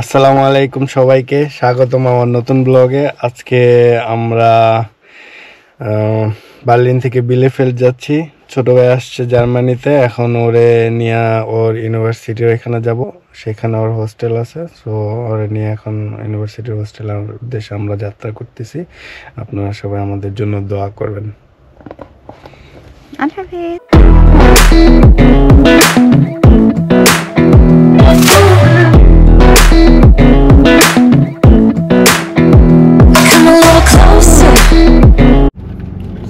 আসসালামু আলাইকুম সবাইকে। স্বাগতম আমার নতুন ব্লগে। আজকে আমরা বার্লিন থেকে বিলে বিলেফেল যাচ্ছি। ছোট ভাই আসছে জার্মানিতে। এখন ওরে নিয়ে ওর ইউনিভার্সিটির এখানে যাব। সেখানে ওর হোস্টেল আছে। সো ওরে নিয়ে এখন ইউনিভার্সিটির হোস্টেলের উদ্দেশ্যে আমরা যাত্রা করতেছি। আপনারা সবাই আমাদের জন্য দোয়া করবেন। আল্লাহ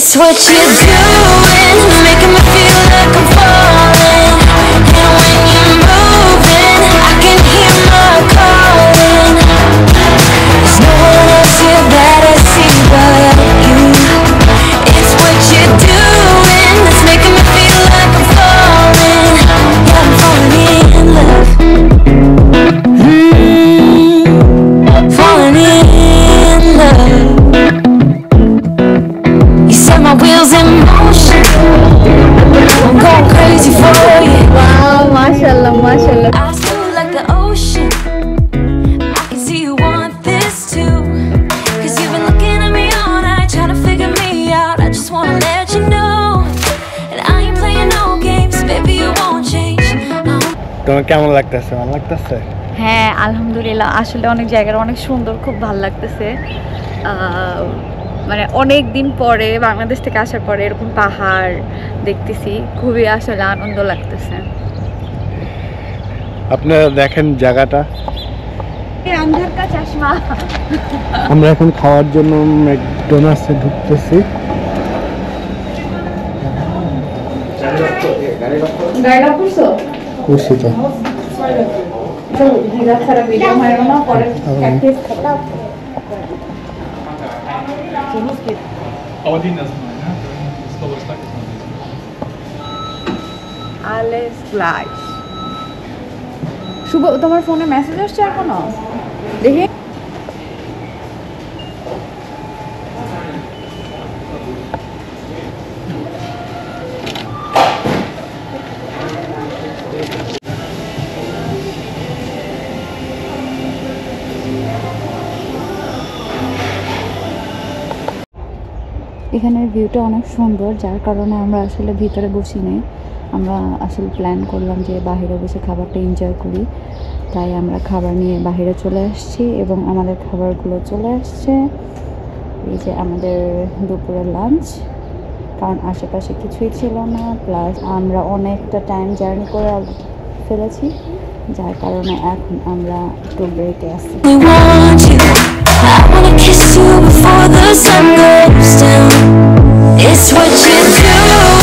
It's what you're doing, making তোমার কেমন লাগতেছে? ভালো লাগতেছে? হ্যাঁ আলহামদুলিল্লাহ। আসলে অনেক জায়গাটা অনেক সুন্দর খুব ভালো লাগতেছে। মানে অনেক দিন পরে বাংলাদেশ থেকে আসার পরে এরকম পাহাড় দেখতেছি খুবই আসলে আনন্দ লাগতেছে। আপনারা দেখেন জায়গাটা? আমরা এখন খাওয়ার জন্য ম্যাকডোনাল্ডসে ঢুকতেছি। গাড়িটা করছ খুশি তো ভিজা ছাড়া ভিডিও না পরে প্র্যাকটিস খাতা Aber die erstmal, ne? Das Donnerstag ist noch nicht. আলেস ফ্লাইস শুভ তোমার ফোনে মেসেজ আসছে এখনও দেখি এখানের ভিউটা অনেক সুন্দর, যার কারণে আমরা আসলে ভিতরে বসি নাই। আমরা আসলে প্ল্যান করলাম যে বাইরে বসে খাবারটা এনজয় করি। তাই আমরা খাবার নিয়ে বাইরে চলে আসছি এবং আমাদের খাবারগুলো চলে আসছে। এই যে আমাদের দুপুরের লাঞ্চ কারণ আশেপাশে কিছুই ছিল না। প্লাস আমরা অনেকটা টাইম জার্নি করে ফেলেছি। যার কারণে এখন আমরা একটু ব্রেকে আছি। Kiss you before the sun goes down. It's what you're doing,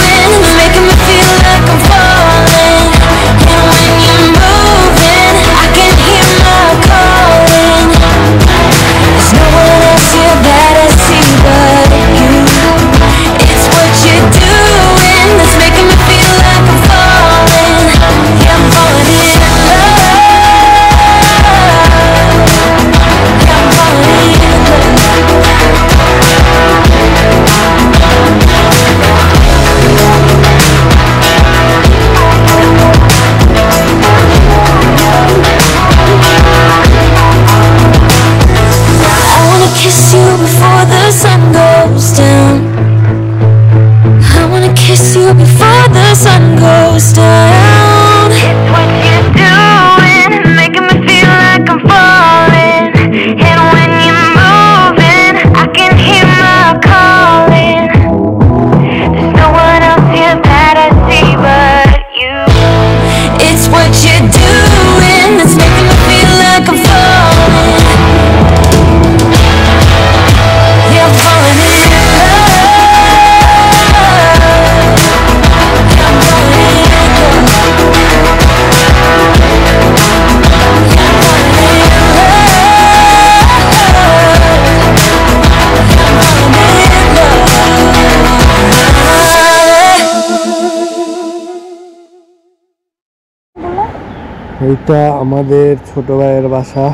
এইটা আমাদের ছোট ভাইয়ের বাসা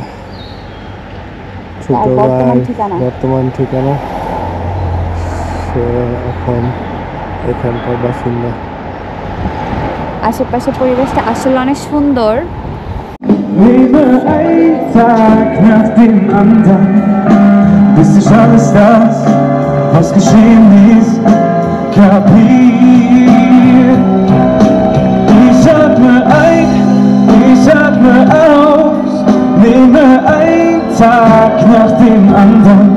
ছোট ভাই বর্তমান ঠিকানা সে এখন এখানকার বাসিন্দা আশেপাশে পরিবেশটা আসলে অনেক সুন্দর Lebe ein Tag nach dem anderen, bis sich alles das, was geschehen ist, kapiert. nehme aus, nehme ein Tag nach dem anderen.